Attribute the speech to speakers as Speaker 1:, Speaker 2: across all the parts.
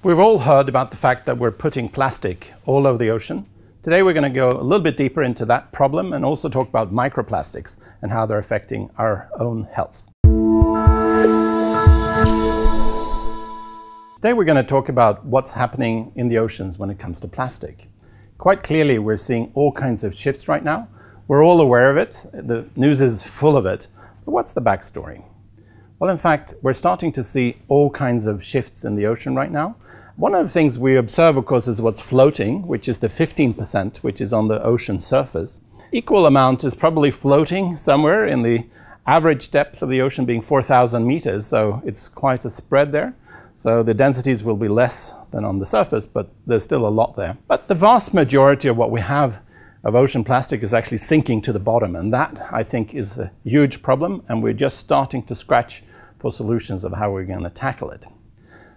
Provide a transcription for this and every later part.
Speaker 1: We've all heard about the fact that we're putting plastic all over the ocean. Today we're going to go a little bit deeper into that problem and also talk about microplastics and how they're affecting our own health. Today we're going to talk about what's happening in the oceans when it comes to plastic. Quite clearly we're seeing all kinds of shifts right now. We're all aware of it. The news is full of it. But what's the backstory? Well, in fact, we're starting to see all kinds of shifts in the ocean right now. One of the things we observe, of course, is what's floating, which is the 15%, which is on the ocean surface. Equal amount is probably floating somewhere in the average depth of the ocean being 4,000 meters, so it's quite a spread there. So the densities will be less than on the surface, but there's still a lot there. But the vast majority of what we have of ocean plastic is actually sinking to the bottom, and that, I think, is a huge problem, and we're just starting to scratch for solutions of how we're going to tackle it.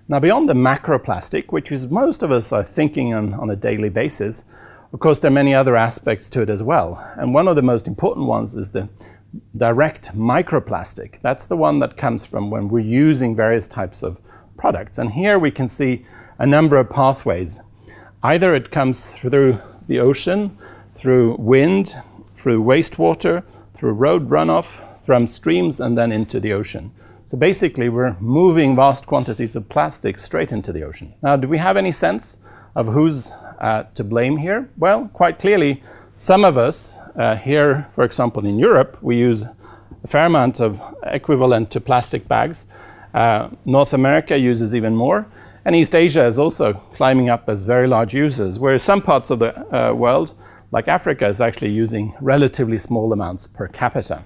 Speaker 1: Now, beyond the macroplastic, which is most of us are thinking on, on a daily basis, of course, there are many other aspects to it as well. And one of the most important ones is the direct microplastic. That's the one that comes from when we're using various types of products. And here we can see a number of pathways. Either it comes through the ocean, through wind, through wastewater, through road runoff, from streams, and then into the ocean. So basically, we're moving vast quantities of plastic straight into the ocean. Now, do we have any sense of who's uh, to blame here? Well, quite clearly, some of us uh, here, for example, in Europe, we use a fair amount of equivalent to plastic bags. Uh, North America uses even more. And East Asia is also climbing up as very large users, whereas some parts of the uh, world, like Africa, is actually using relatively small amounts per capita.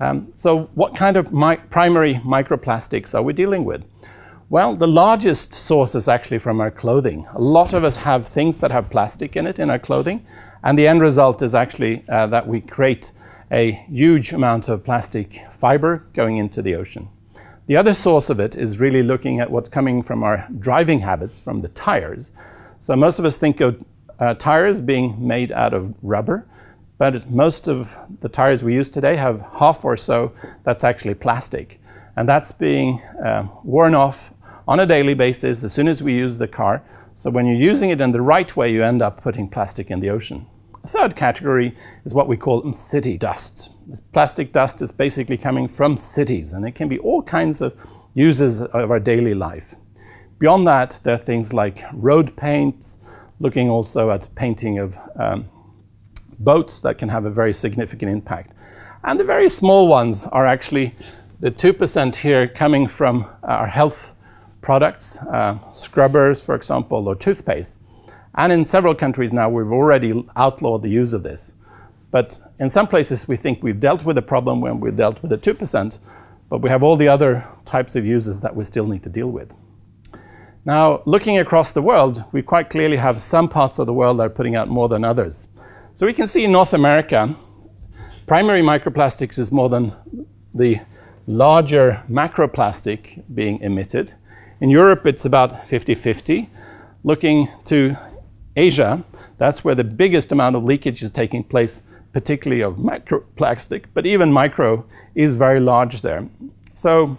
Speaker 1: Um, so what kind of mi primary microplastics are we dealing with? Well, the largest source is actually from our clothing. A lot of us have things that have plastic in it in our clothing, and the end result is actually uh, that we create a huge amount of plastic fiber going into the ocean. The other source of it is really looking at what's coming from our driving habits, from the tires. So most of us think of uh, tires being made out of rubber, but most of the tires we use today have half or so that's actually plastic. And that's being uh, worn off on a daily basis as soon as we use the car. So when you're using it in the right way, you end up putting plastic in the ocean. The third category is what we call city dust. This plastic dust is basically coming from cities, and it can be all kinds of uses of our daily life. Beyond that, there are things like road paints, looking also at painting of um, boats that can have a very significant impact. And the very small ones are actually the 2% here coming from our health products, uh, scrubbers, for example, or toothpaste. And in several countries now, we've already outlawed the use of this. But in some places, we think we've dealt with the problem when we dealt with the 2%, but we have all the other types of uses that we still need to deal with. Now, looking across the world, we quite clearly have some parts of the world that are putting out more than others. So we can see in North America, primary microplastics is more than the larger macroplastic being emitted. In Europe, it's about 50-50. Looking to Asia, that's where the biggest amount of leakage is taking place, particularly of macroplastic, but even micro is very large there. So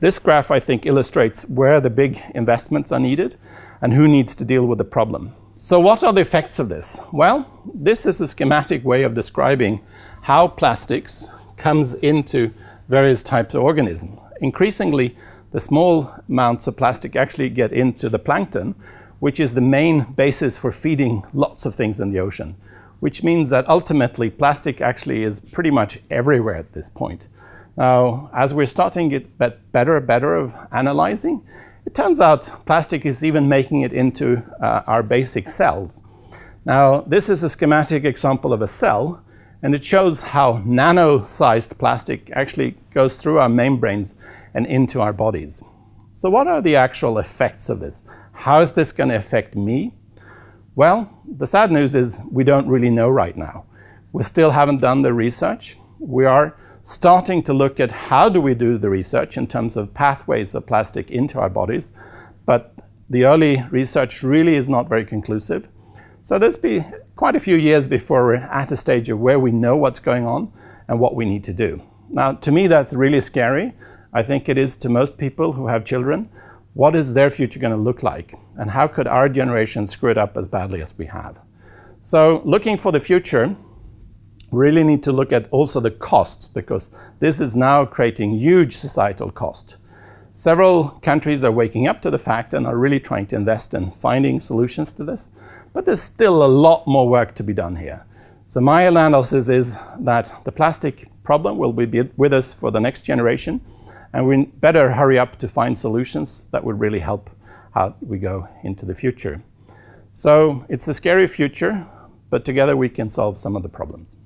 Speaker 1: this graph, I think, illustrates where the big investments are needed and who needs to deal with the problem. So what are the effects of this? Well, this is a schematic way of describing how plastics comes into various types of organisms. Increasingly, the small amounts of plastic actually get into the plankton, which is the main basis for feeding lots of things in the ocean, which means that ultimately plastic actually is pretty much everywhere at this point. Now, as we're starting to get better and better of analyzing, it turns out plastic is even making it into uh, our basic cells. Now, this is a schematic example of a cell, and it shows how nano-sized plastic actually goes through our membranes and into our bodies. So what are the actual effects of this? How is this going to affect me? Well, the sad news is we don't really know right now. We still haven't done the research. We are starting to look at how do we do the research in terms of pathways of plastic into our bodies, but the early research really is not very conclusive. So there's be quite a few years before we're at a stage of where we know what's going on and what we need to do. Now, to me, that's really scary. I think it is to most people who have children. what is their future going to look like? And how could our generation screw it up as badly as we have? So, looking for the future, really need to look at also the costs because this is now creating huge societal cost. Several countries are waking up to the fact and are really trying to invest in finding solutions to this, but there's still a lot more work to be done here. So my analysis is that the plastic problem will be with us for the next generation, and we better hurry up to find solutions that would really help how we go into the future. So it's a scary future, but together we can solve some of the problems.